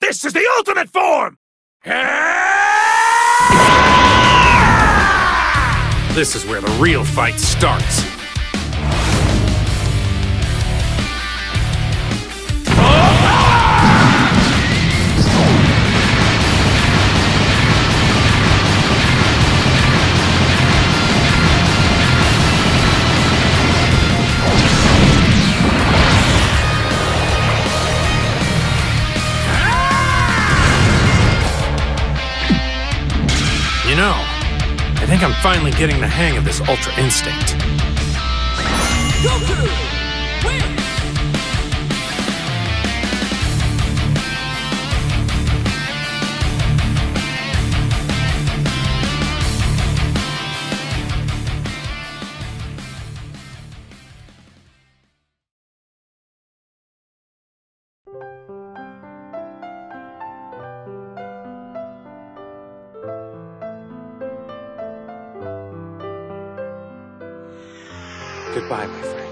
This is the ultimate form! This is where the real fight starts. Know, I think I'm finally getting the hang of this Ultra Instinct. Goodbye, my friend.